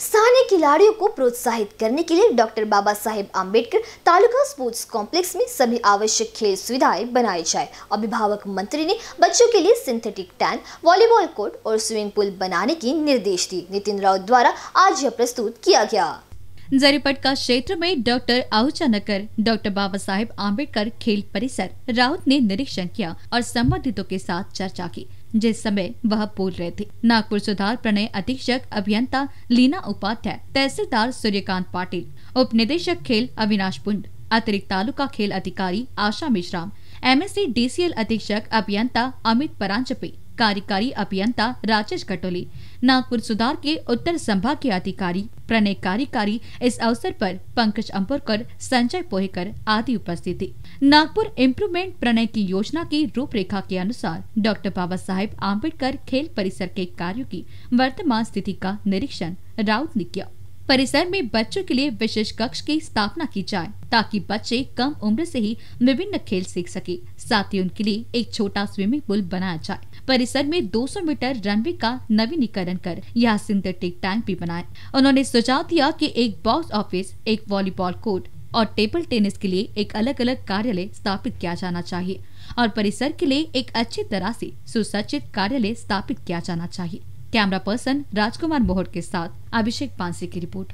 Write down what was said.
स्थानीय खिलाड़ियों को प्रोत्साहित करने के लिए doctor Baba Saheb Ambedkar taluka sports complex में सभी आवश्यक खेल सुविधाएँ बनाई जाए। अभिभावक मंत्री ने बच्चों के लिए सिंथेटिक टैंक वॉलीबॉल कोर्ट और स्विमिंग पूल बनाने की निर्देश दिए। नितिन राउत द्वारा आज यह प्रस्तुत किया गया। जरीपट का क्षेत्र में डॉक्टर आहूजा नगर डॉक्टर बाबा साहेब आम्बेडकर खेल परिसर राउत ने निरीक्षण किया और संबंधितों के साथ चर्चा की। जिस समय वह बोल रहे थे। नागपुर सुधार प्रणय अधीक्षक अभियंता लीना उपाध्याय, तहसीलदार सूर्यकांत पाटिल उप निदेशक खेल अविनाश पुंड, अतिरिक्त तालुका खेल अधिकारी आशा मिश्राम एमएससी डीसीएल अधीक्षक अभियंता अमित परांजपे कार्यकारी अभियंता राजेश कटोली, नागपुर सुधार के उत्तर संभाग के अधिकारी प्रणय कार्यकारी इस अवसर पर पंकज अम्पुरकर संजय पोहेकर आदि उपस्थित थे। नागपुर इम्प्रूवमेंट प्रणय की योजना की रूपरेखा के अनुसार डॉक्टर बाबा साहेब आम्बेडकर खेल परिसर के कार्यो की वर्तमान स्थिति का निरीक्षण राउत ने किया। परिसर में बच्चों के लिए विशेष कक्ष की स्थापना की जाए, ताकि बच्चे कम उम्र से ही विभिन्न खेल सीख सके। साथ ही उनके लिए एक छोटा स्विमिंग पूल बनाया जाए। परिसर में 200 मीटर रनवे का नवीनीकरण कर यह सिंथेटिक टैंक भी बनाए। उन्होंने सुझाव दिया कि एक बॉक्स ऑफ़िस, एक वॉलीबॉल कोर्ट और टेबल टेनिस के लिए एक अलग अलग कार्यालय स्थापित किया जाना चाहिए और परिसर के लिए एक अच्छी तरह से सुसज्जित कार्यालय स्थापित किया जाना चाहिए। कैमरा पर्सन राजकुमार मोहट के साथ अभिषेक पांसी की रिपोर्ट।